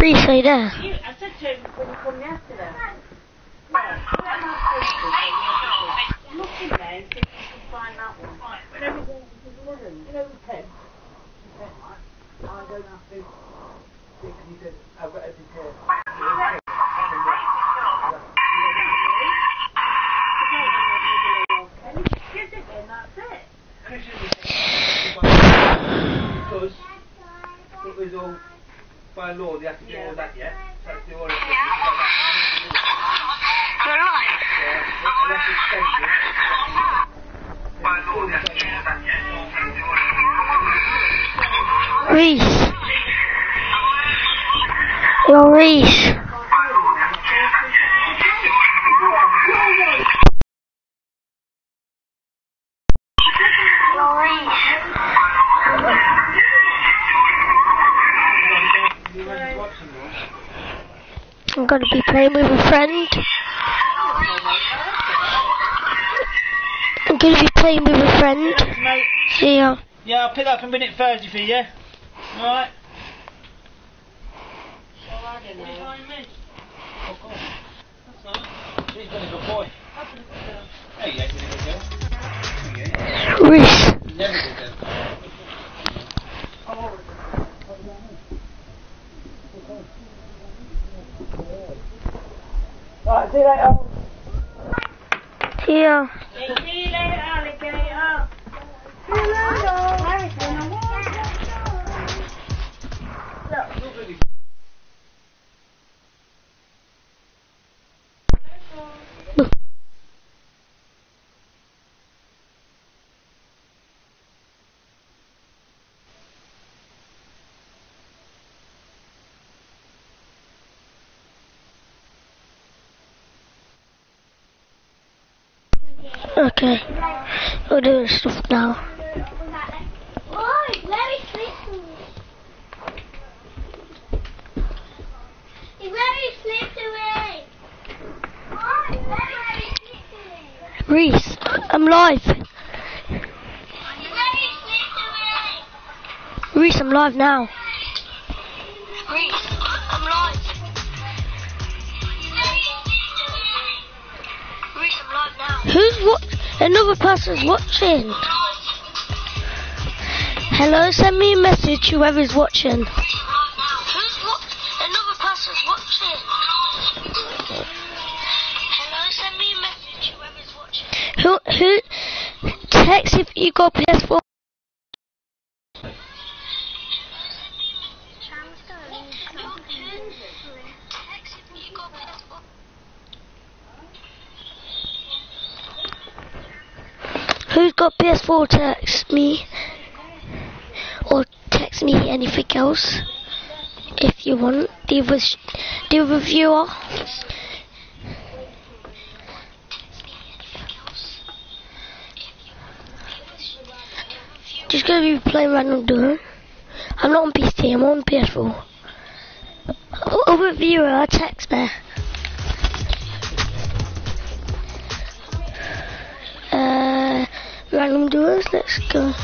Reese, are there? You, I said to him when you come yesterday. Look in there and see if you that one. But everything is wooden. You know, Tim. I don't have to. He said, I've got everything here. And he gives it in, that's it. Because it was all by law, they have to do all that, yeah? So they do all of it. Unless it's changing. By law, they have to do all that, yeah? Reese. Yo, Reese. Yo, Reese. You went watching them. I'm gonna be playing with a friend. I'm gonna be playing with a friend. Mate, See ya. yeah, I'll pick up a minute Thursday for you? Alright? Oh, God. That's all right. She's been a good boy. Hey, you ain't been a good girl. You ain't. Reese. You never did that. Alright, see you later. See ya. See you later, alligator. Okay. We're doing stuff now. Slippery. Oh, it's very, very. Reese, I'm live. Reese, I'm live now. Reese, I'm live. Reese, I'm live now. Who's what? Another person's watching. Hello, send me a message, whoever's watching. Who's what? Another person's watching. Hello, send me a message, whoever's watching. Who, who, text if you got PS4. Who's got PS4 text me or text me anything else if you want other, the other viewer. Just gonna be playing random duo. I'm not on PC, I'm on PS4. O- Other viewer, text me. Random duos, let's go.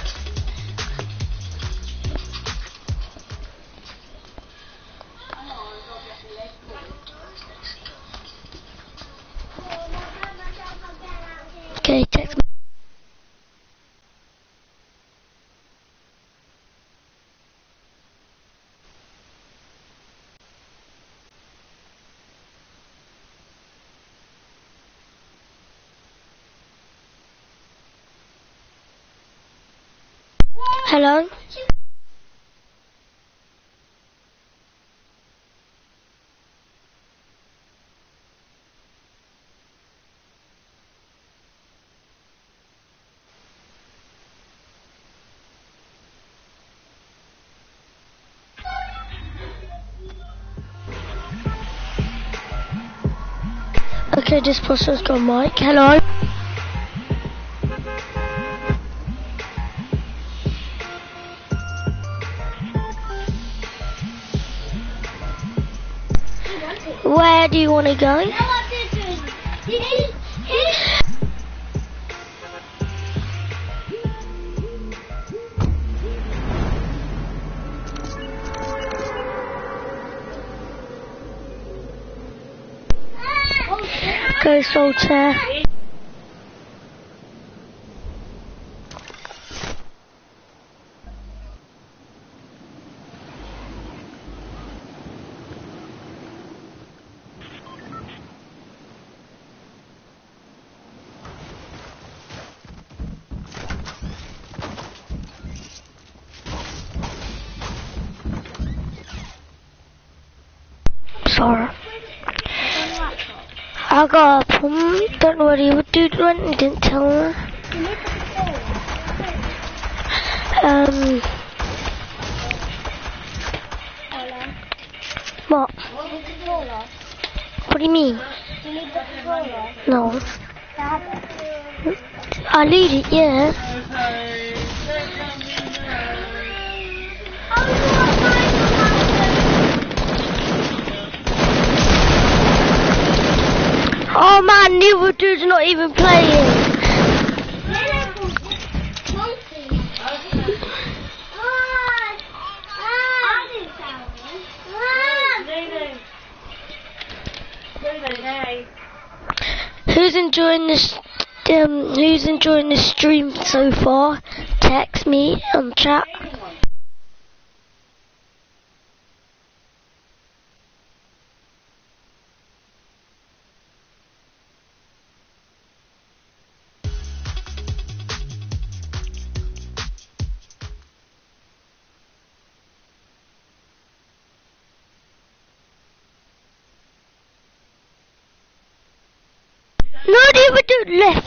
Hello? Okay, this person's got mic. Hello? Do you want to go? go, I got a problem. Don't know what do when he didn't tell me. Um, what? What do you mean? No. I need it, yeah. Oh man, New Dude's not even playing. Who's enjoying this? Um, who's enjoying the stream so far? Text me on chat.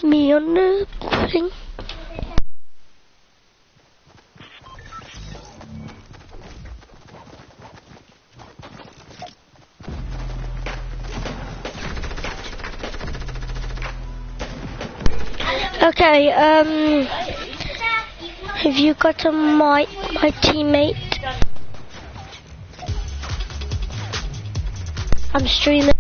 Me on the thing. Okay, um, have you got a my my teammate? I'm streaming.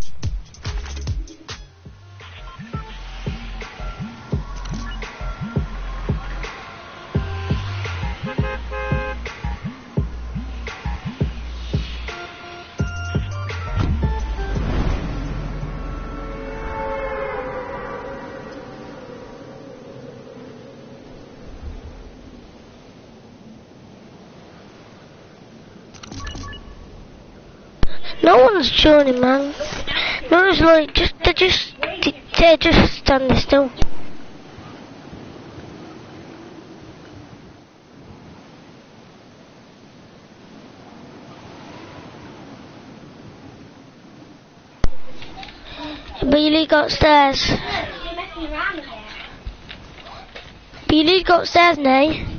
One's joining, man. No one's like just they're just they're just standing still. But you need to go upstairs. But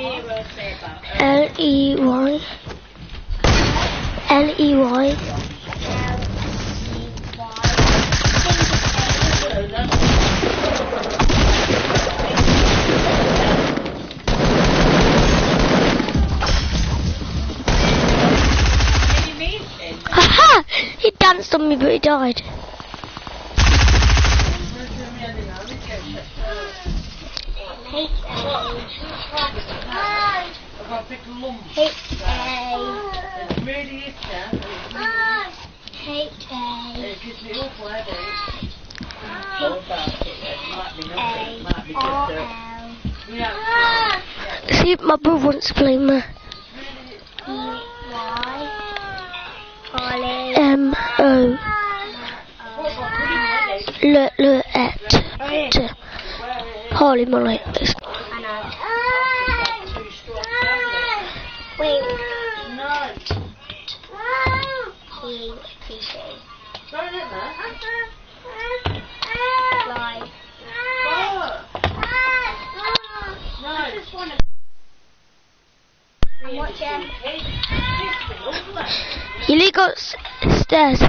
need to go upstairs now. H L L E Y L E Y Aha! He danced on me but he died. I've got a big lump. It really is there. It gives me awful headache. All about it. It might be nothing. It might be just a... Yeah. See, my brother wants to play me. M O L L at T. Holy moly! It's Two strong No. Throw it in there. Oh. No. Just one Stairs,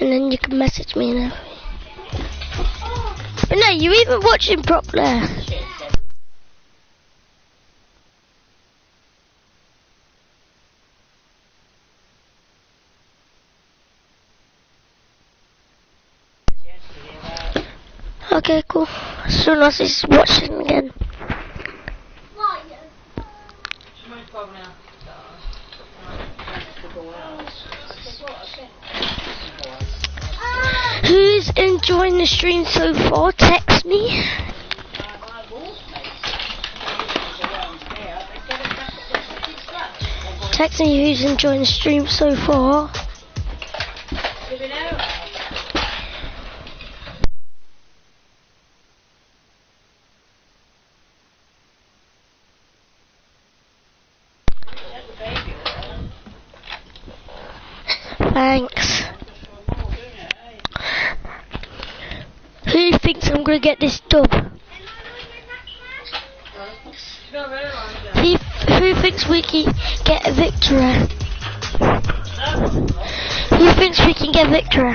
and then you can message me and everything. But no, you even watching properly. Okay, cool. Soon as he's watching again. Enjoying the stream so far? Text me. Text me who's enjoying the stream so far. Thanks. Who thinks I'm gonna get this dub? Who, who thinks we can get a victory? Who thinks we can get victory?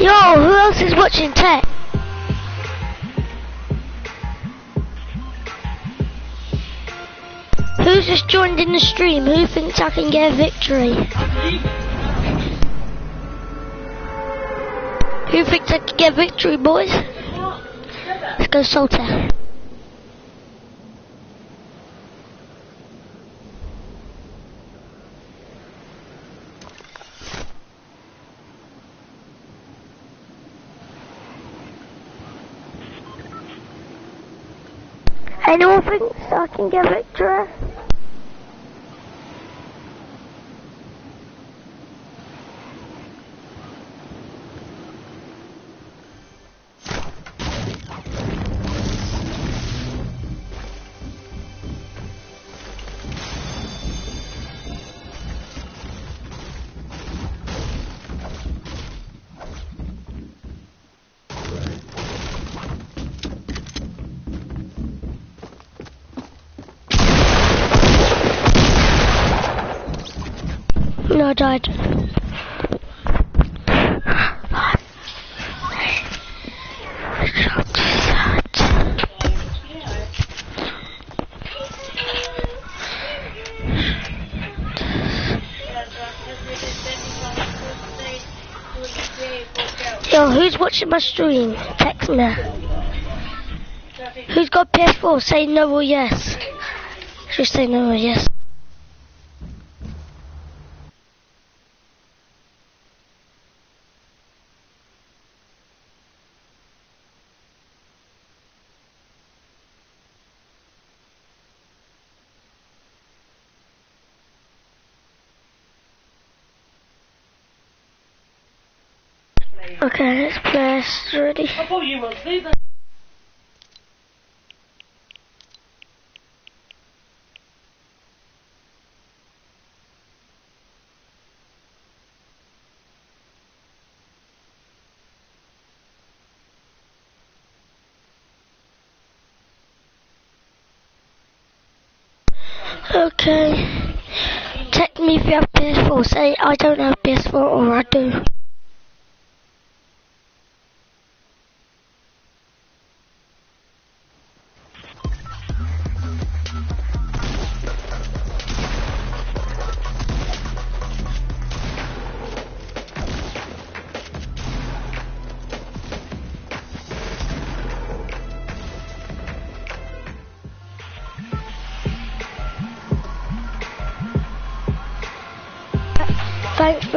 Yo, who else is watching tech? Just joined in the stream? Who thinks I can get a victory? Who thinks I can get a victory, boys? Let's go Salter. Anyone thinks I can get a died. Yo, who's watching my stream? Text me. Who's got PS4? Say no or yes. Just say no or yes. Okay, let's play. Ready. I thought you were asleep. Okay. Check me if you have PS4. Say I don't have PS4 or I do.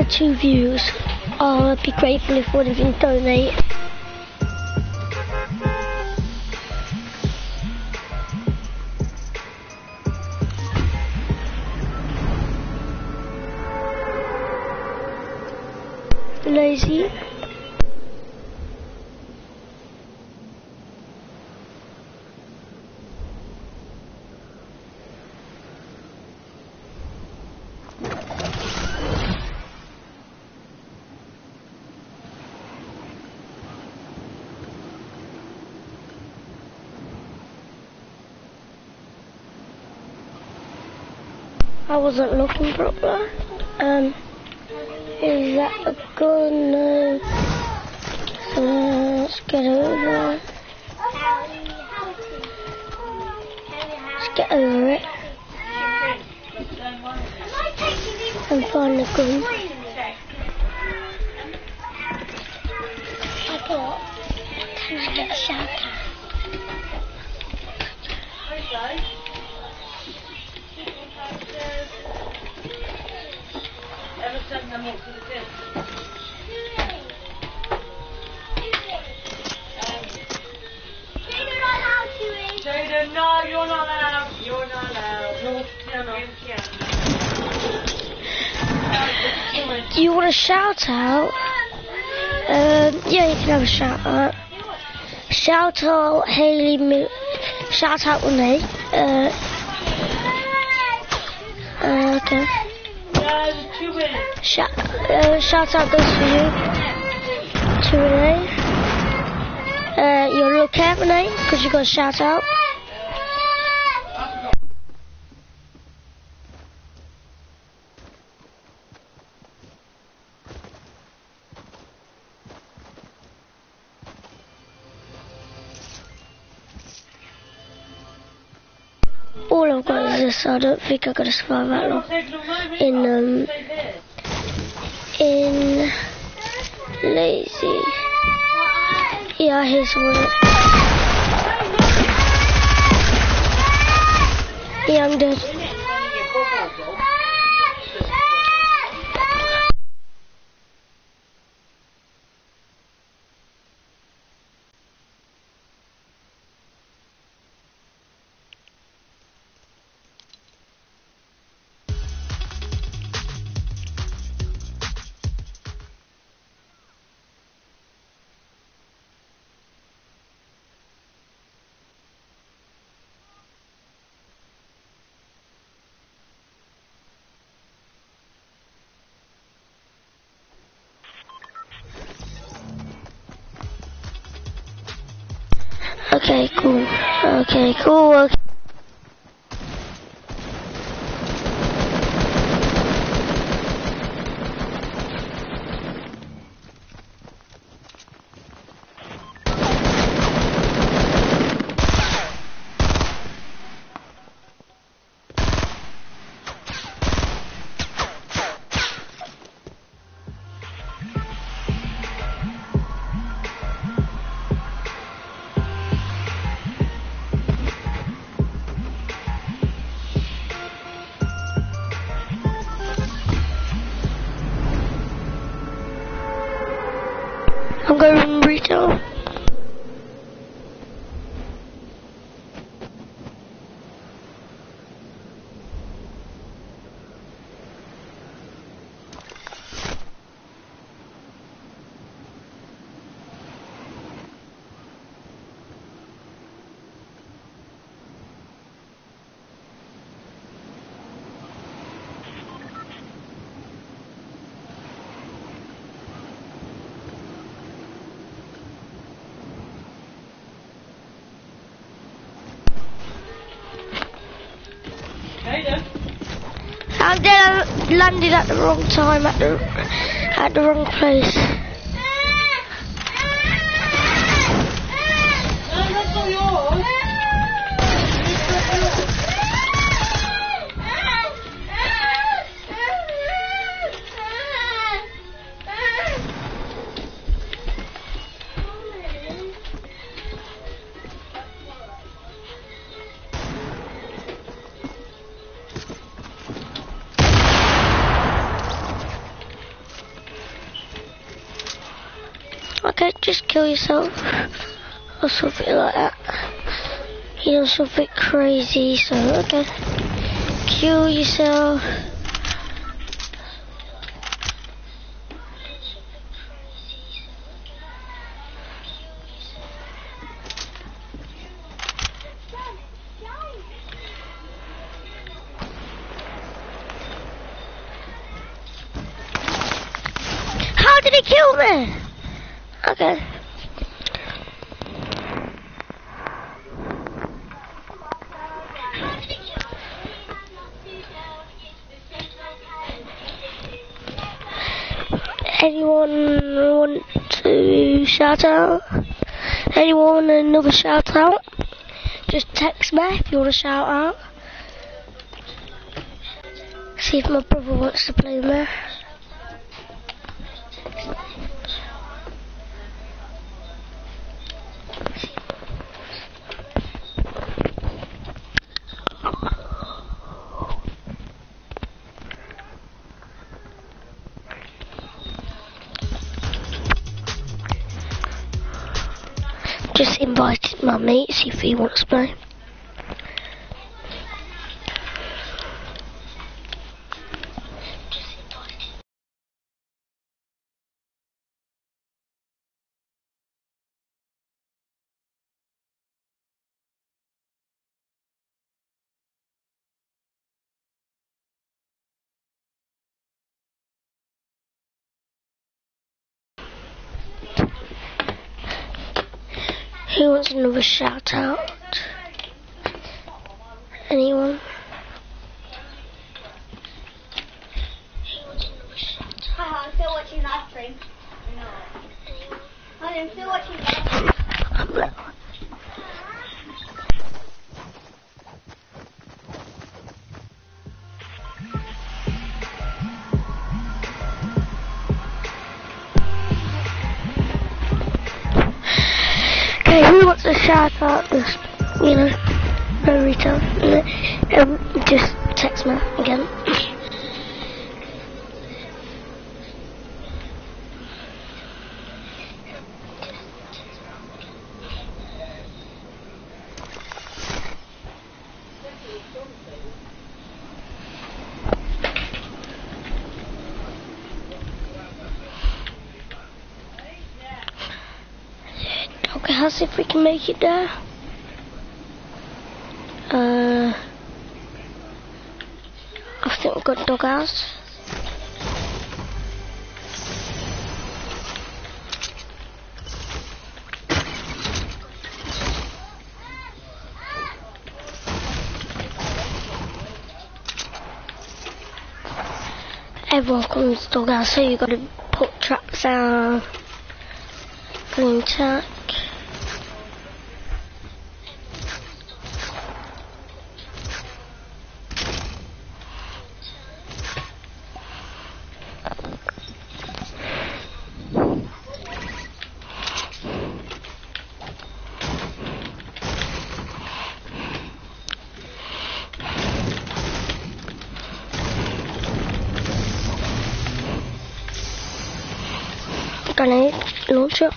Two views. Oh, I'll be grateful if one of you donate. Wasn't looking proper. Um, is that a gun? No. So let's get over. Let's get over it and find the gun. A shout out. Shout out Haley, Mil- shout out Renee. Uh, uh, okay. Shout, uh, shout out goes for you to Renee. Uh, your little cat because you got a shout out. This, I don't think I'm gonna survive that long. In, um, in lazy. Yeah, I hear someone. Yeah, I'm dead. Cool. Okay, cool. Okay. Landed at the wrong time at the at the wrong place. Okay, just kill yourself or something like that. You know something crazy, so okay. Kill yourself. Want another shout out? Just text me if you want to shout out. See if my brother wants to play me. If he wants to play. Who wants another shout out? Anyone? Haha, I'm still watching live stream. No. I'm still watching live stream. Okay, who wants to shout out this, you know, very tough, um, just text me again. Okay, let's see if we can make it there. Uh, I think we've got doghouse. Everyone comes to doghouse, so you've got to put traps down. Green tack. Grenade launcher.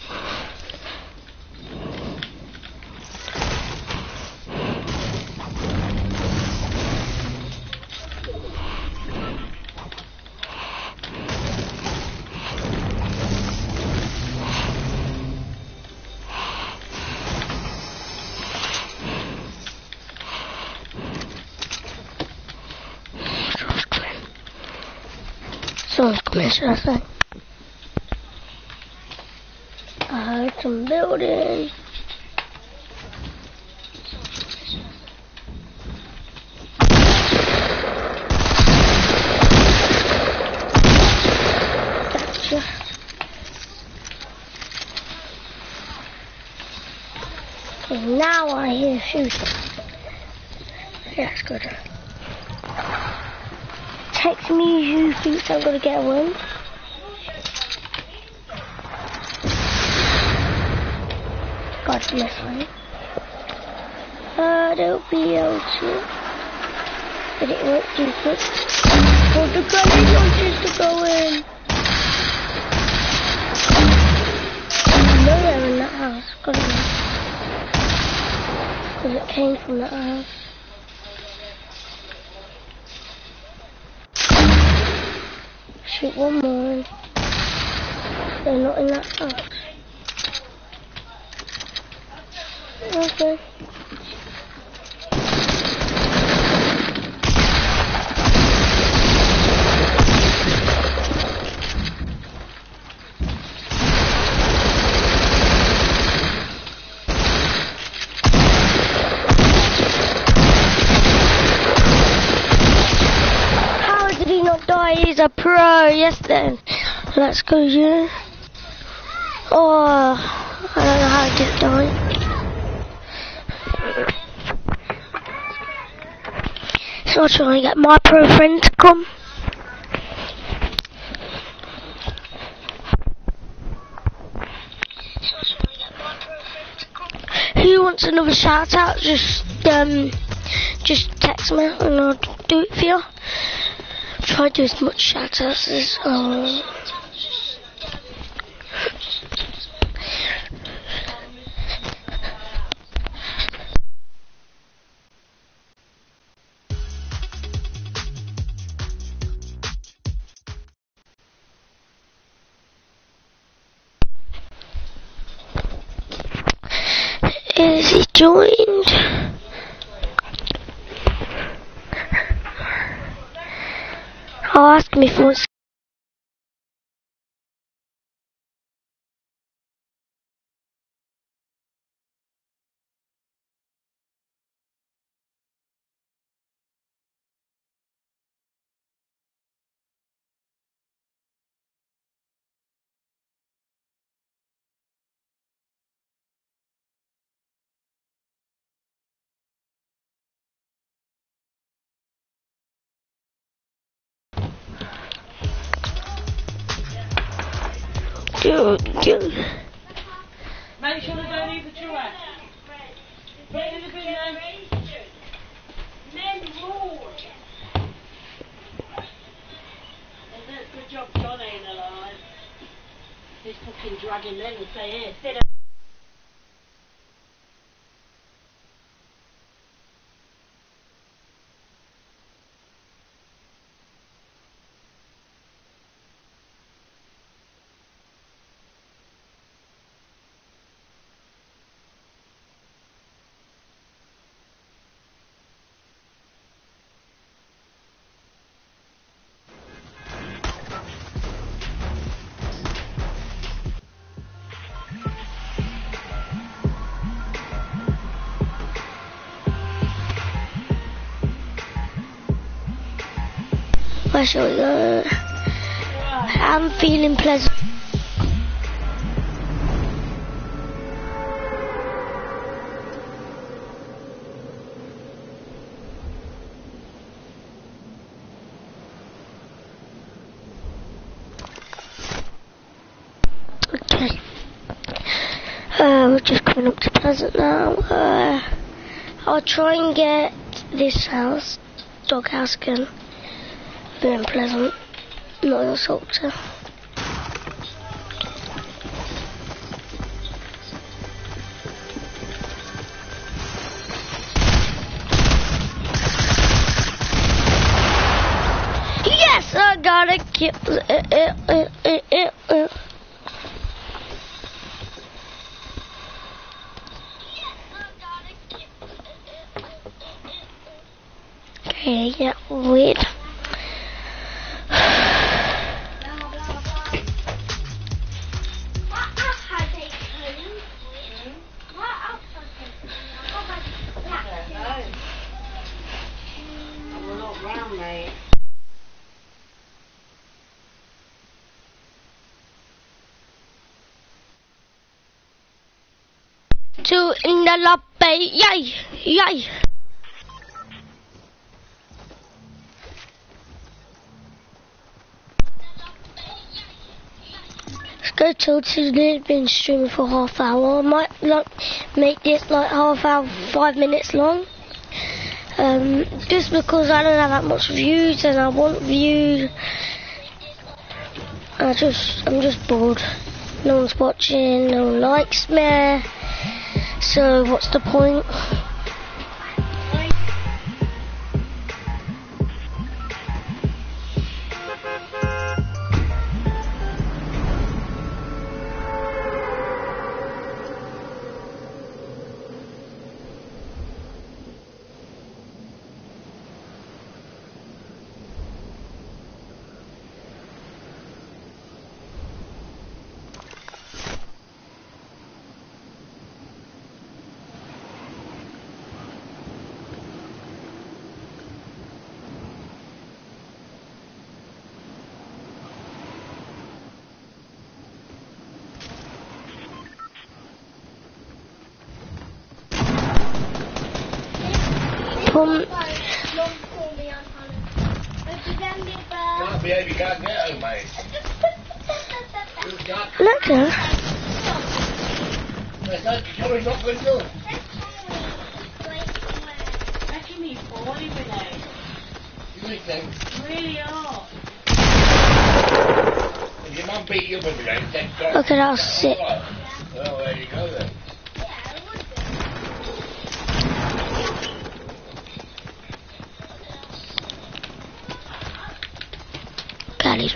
Someone's coming, I heard some building. Now I hear shooting. That's good. Text me who thinks I'm gonna get a win. got this one. Uh, don't be able to. But it won't do it. For the grenade launchers to go in. No, they're in that house. Because it came from that house. One more. They're not in that house. Okay. How did he not die? He's a pro. Yes, then. Let's go, yeah. Oh, I don't know how I get die. So I'm trying to get my pro friend to come. Who wants another shout out? Just um, just text me and I'll do it for you. Try to do as much shout outs as um, Is he joined? I'll ask me if Do, do. Make sure they don't eat the giraffe. Put it in the bin then. Rule. Good job John ain't alive. He's fucking dragging them and say, here, sit down. Where shall we go? I'm feeling pleasant. Okay. Uh, we're just coming up to Pleasant now. Uh, I'll try and get this house, dog house again. Very pleasant. Not your salter. Yes, I got a eh, eh, eh. Go till today been streaming for half hour. I might like make this like half hour, five minutes long. Um, just because I don't have that much views and I want views. I just, I'm just bored. No one's watching, no one likes me. So what's the point? You think? You really are. If your mum beat you up every day, then go. Look at how sick. Well, there you go then. Galley's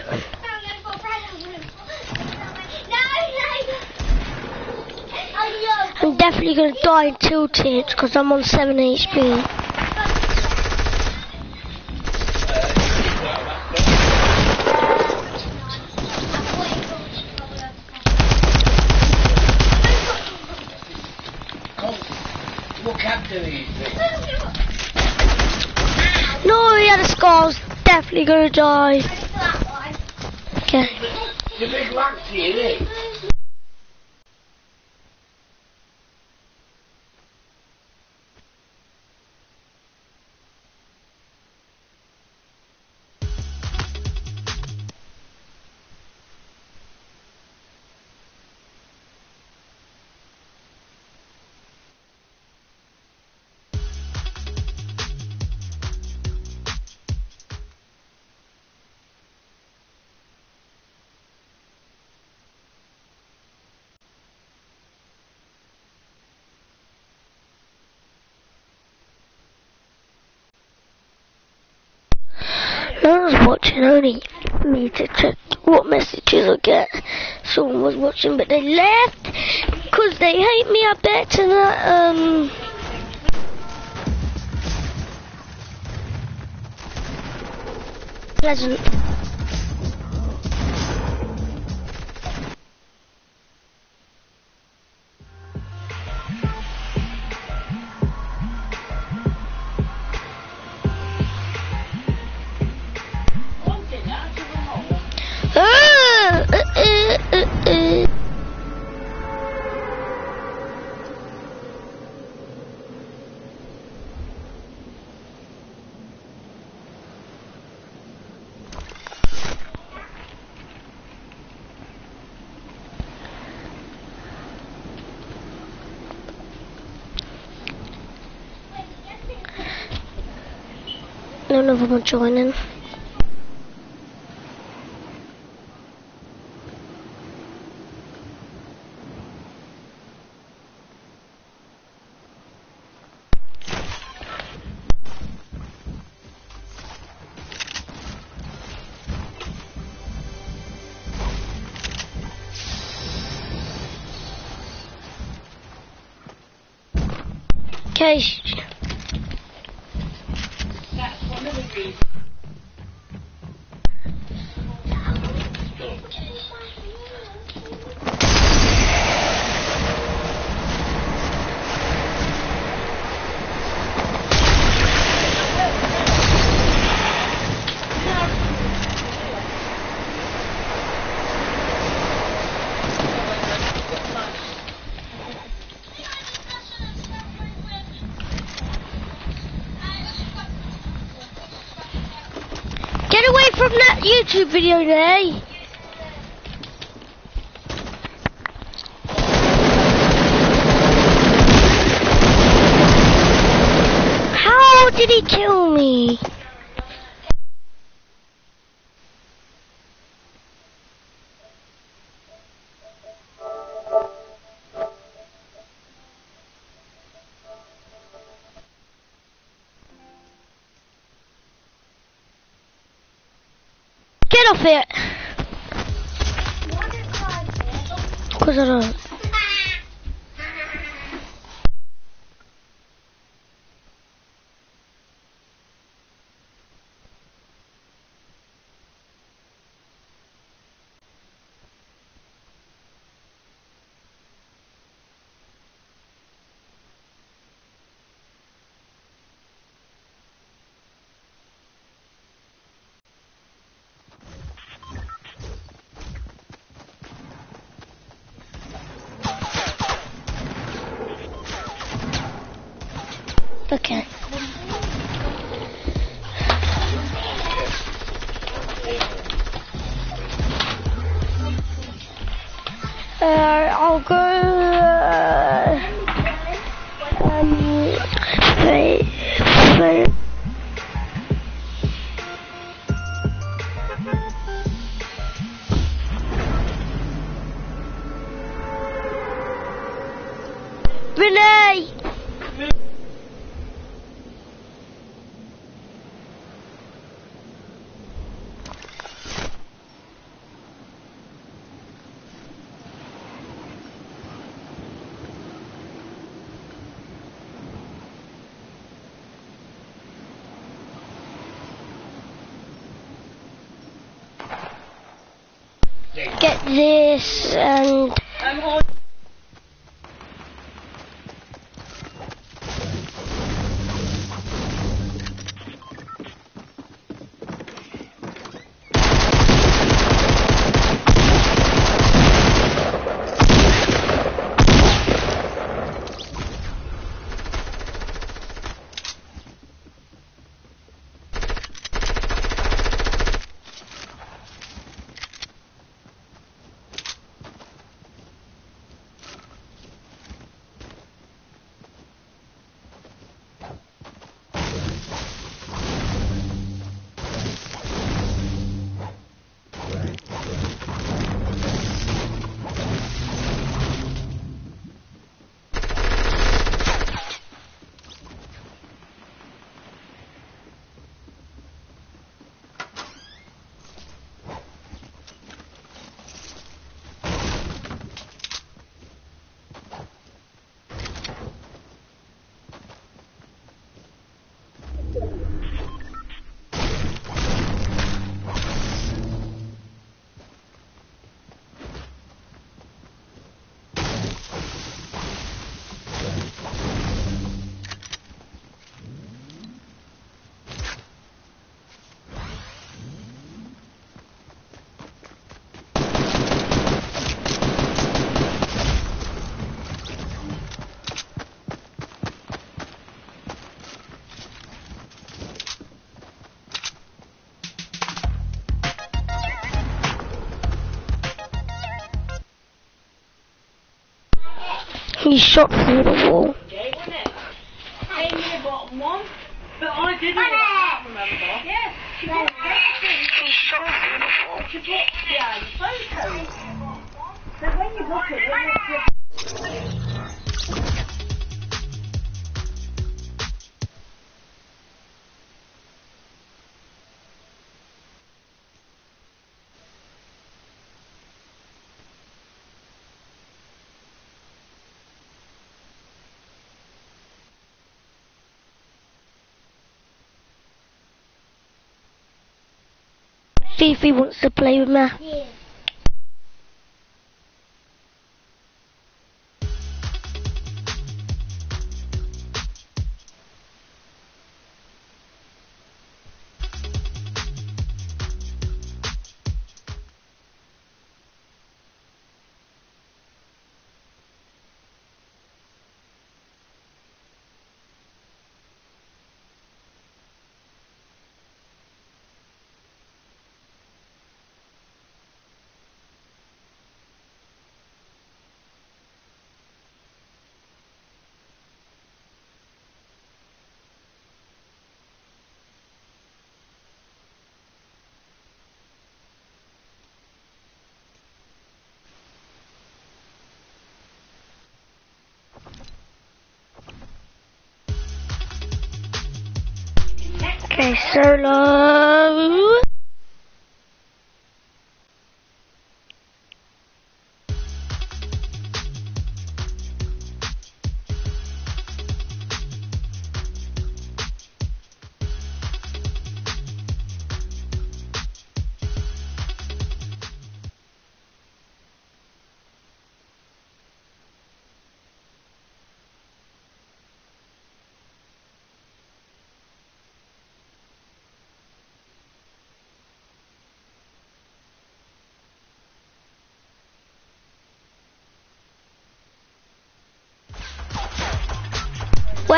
I'm definitely gonna die in two tilted because I'm on 7 HP. Gonna die. Okay. The big No one's watching, only me to check what messages I get. Someone was watching, but they left because they hate me. I bet tonight. Um. Pleasant. None of them are joining. Okay, one of the reasons. Get away from that YouTube video there. It! Get this and he shot through the wall. Jay, wasn't it? Came in the bottom one, but I didn't. I can't remember. Yes. He shot through the wall. Yeah. So when you look at it, it's just Fifi wants to play with me. Yeah. Okay,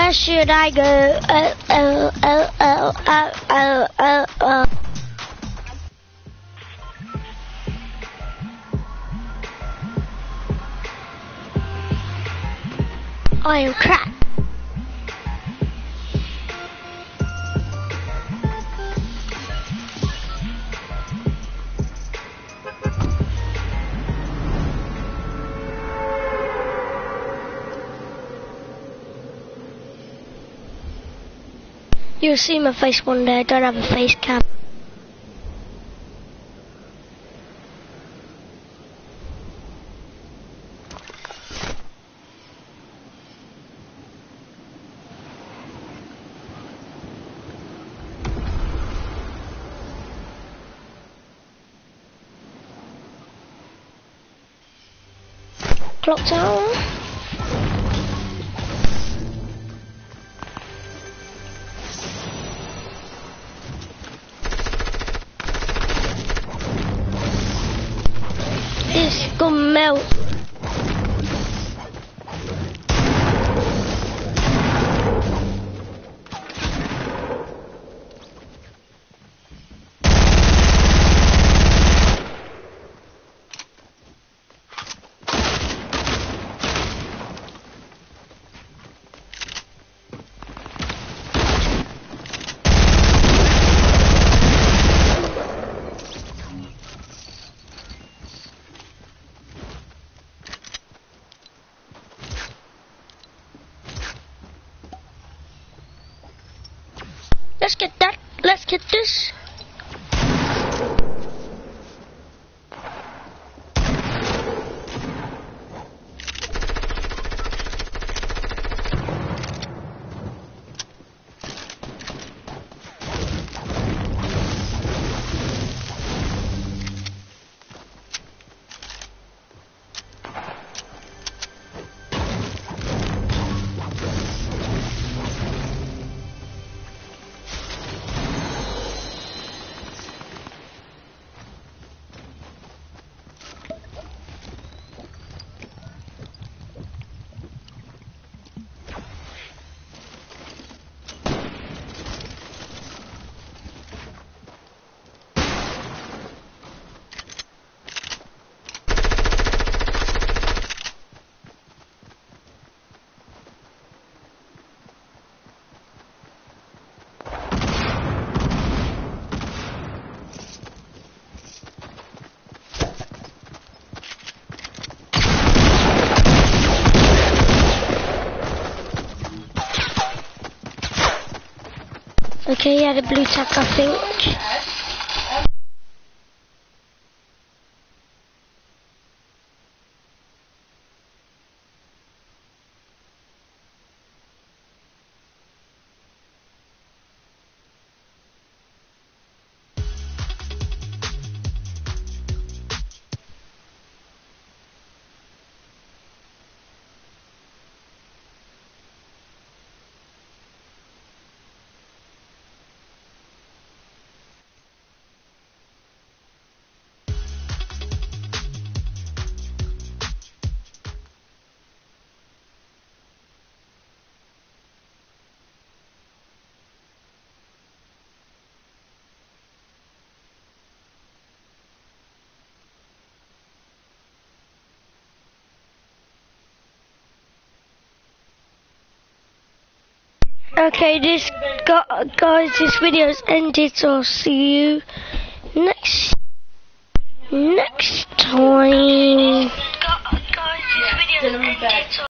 where should I go? Oh, oh, oh, oh, oh, oh, oh, oh. Oh crap. You'll see my face one day. I don't have a face cam. Clock tower. Let's Yeah, the blue tack, I think. Okay, this gu- guys, this video is ended. So I'll see you next next time. Cinnamon bed.